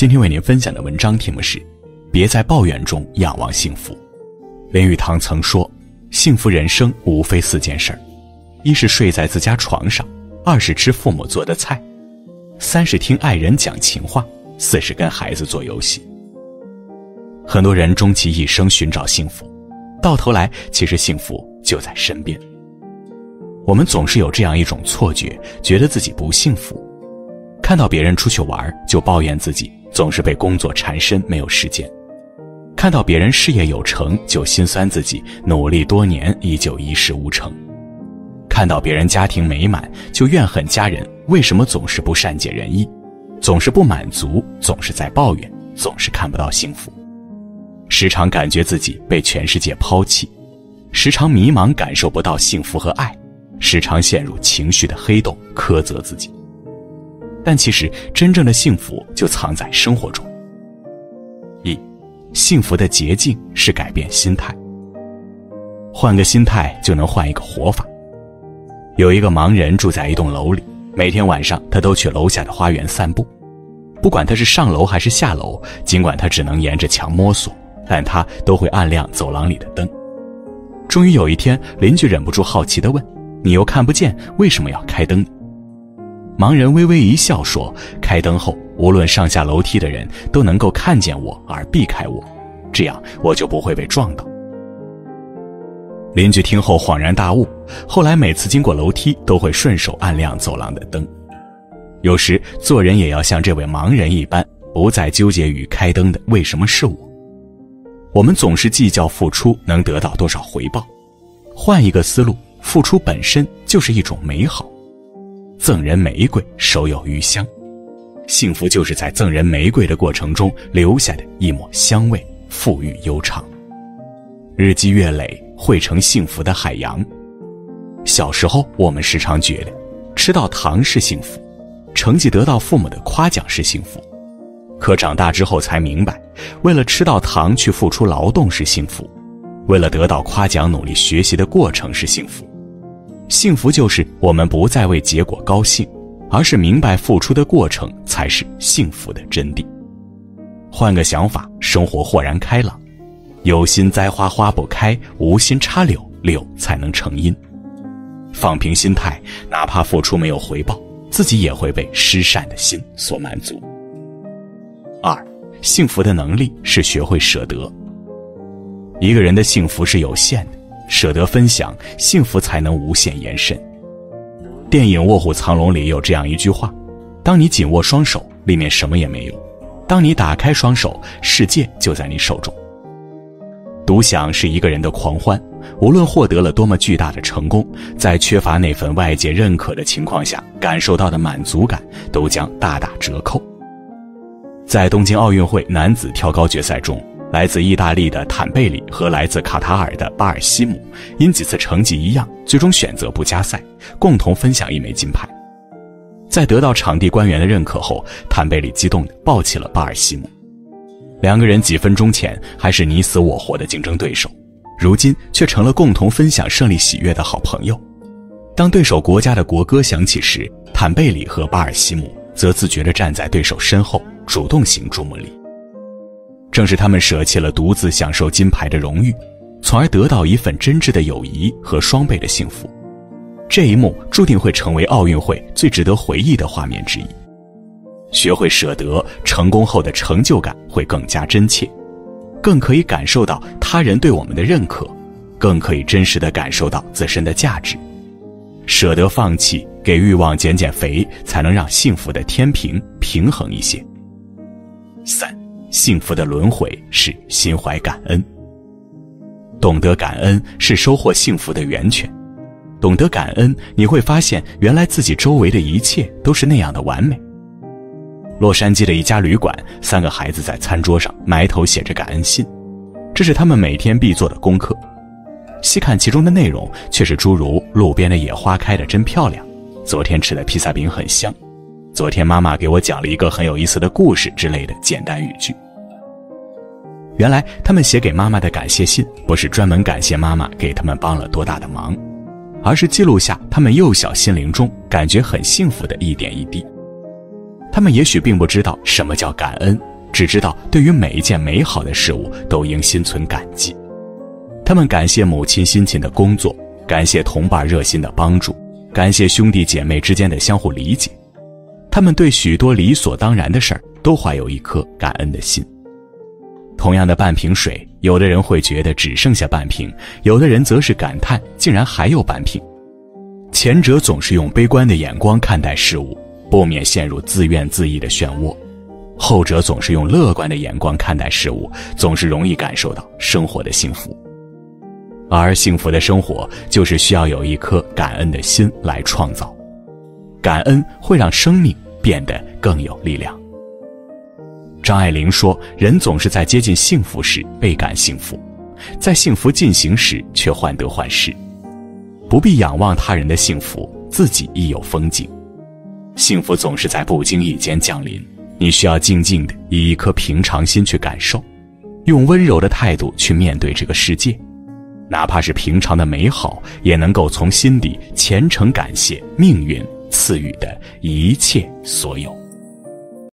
今天为您分享的文章题目是：别在抱怨中仰望幸福。林语堂曾说：“幸福人生无非四件事儿，一是睡在自家床上，二是吃父母做的菜，三是听爱人讲情话，四是跟孩子做游戏。”很多人终其一生寻找幸福，到头来其实幸福就在身边。我们总是有这样一种错觉，觉得自己不幸福，看到别人出去玩就抱怨自己总是被工作缠身，没有时间。看到别人事业有成，就心酸自己努力多年依旧一事无成；看到别人家庭美满，就怨恨家人为什么总是不善解人意，总是不满足，总是在抱怨，总是看不到幸福，时常感觉自己被全世界抛弃，时常迷茫，感受不到幸福和爱，时常陷入情绪的黑洞，苛责自己。但其实，真正的幸福就藏在生活中。一幸福的捷径是改变心态。换个心态就能换一个活法。有一个盲人住在一栋楼里，每天晚上他都去楼下的花园散步。不管他是上楼还是下楼，尽管他只能沿着墙摸索，但他都会按亮走廊里的灯。终于有一天，邻居忍不住好奇地问：“你又看不见，为什么要开灯？”盲人微微一笑说：“开灯后。”无论上下楼梯的人都能够看见我而避开我，这样我就不会被撞到。邻居听后恍然大悟，后来每次经过楼梯都会顺手按亮走廊的灯。有时做人也要像这位盲人一般，不再纠结于开灯的为什么是我。我们总是计较付出能得到多少回报，换一个思路，付出本身就是一种美好。赠人玫瑰，手有余香。幸福就是在赠人玫瑰的过程中留下的一抹香味，馥郁悠长。日积月累汇成幸福的海洋。小时候，我们时常觉得，吃到糖是幸福，成绩得到父母的夸奖是幸福。可长大之后才明白，为了吃到糖去付出劳动是幸福，为了得到夸奖努力学习的过程是幸福。幸福就是我们不再为结果高兴。而是明白付出的过程才是幸福的真谛。换个想法，生活豁然开朗。有心栽花花不开，无心插柳柳才能成荫。放平心态，哪怕付出没有回报，自己也会被施善的心所满足。二，幸福的能力是学会舍得。一个人的幸福是有限的，舍得分享，幸福才能无限延伸。电影《卧虎藏龙》里有这样一句话：“当你紧握双手，里面什么也没有；当你打开双手，世界就在你手中。”独享是一个人的狂欢，无论获得了多么巨大的成功，在缺乏那份外界认可的情况下，感受到的满足感都将大打折扣。在东京奥运会男子跳高决赛中。来自意大利的坦贝里和来自卡塔尔的巴尔西姆，因几次成绩一样，最终选择不加赛，共同分享一枚金牌。在得到场地官员的认可后，坦贝里激动地抱起了巴尔西姆。两个人几分钟前还是你死我活的竞争对手，如今却成了共同分享胜利喜悦的好朋友。当对手国家的国歌响起时，坦贝里和巴尔西姆则自觉地站在对手身后，主动行注目礼。正是他们舍弃了独自享受金牌的荣誉，从而得到一份真挚的友谊和双倍的幸福。这一幕注定会成为奥运会最值得回忆的画面之一。学会舍得，成功后的成就感会更加真切，更可以感受到他人对我们的认可，更可以真实的感受到自身的价值。舍得放弃，给欲望减减肥，才能让幸福的天平平衡一些。三。幸福的轮回是心怀感恩，懂得感恩是收获幸福的源泉。懂得感恩，你会发现原来自己周围的一切都是那样的完美。洛杉矶的一家旅馆，三个孩子在餐桌上埋头写着感恩信，这是他们每天必做的功课。细看其中的内容，却是诸如路边的野花开得真漂亮，昨天吃的披萨饼很香。昨天妈妈给我讲了一个很有意思的故事之类的简单语句。原来他们写给妈妈的感谢信，不是专门感谢妈妈给他们帮了多大的忙，而是记录下他们幼小心灵中感觉很幸福的一点一滴。他们也许并不知道什么叫感恩，只知道对于每一件美好的事物都应心存感激。他们感谢母亲辛勤的工作，感谢同伴热心的帮助，感谢兄弟姐妹之间的相互理解。他们对许多理所当然的事儿都怀有一颗感恩的心。同样的半瓶水，有的人会觉得只剩下半瓶，有的人则是感叹竟然还有半瓶。前者总是用悲观的眼光看待事物，不免陷入自怨自艾的漩涡；后者总是用乐观的眼光看待事物，总是容易感受到生活的幸福。而幸福的生活，就是需要有一颗感恩的心来创造。感恩会让生命变得更有力量。张爱玲说：“人总是在接近幸福时倍感幸福，在幸福进行时却患得患失。不必仰望他人的幸福，自己亦有风景。幸福总是在不经意间降临，你需要静静的以一颗平常心去感受，用温柔的态度去面对这个世界。”哪怕是平常的美好，也能够从心底虔诚感谢命运赐予的一切所有。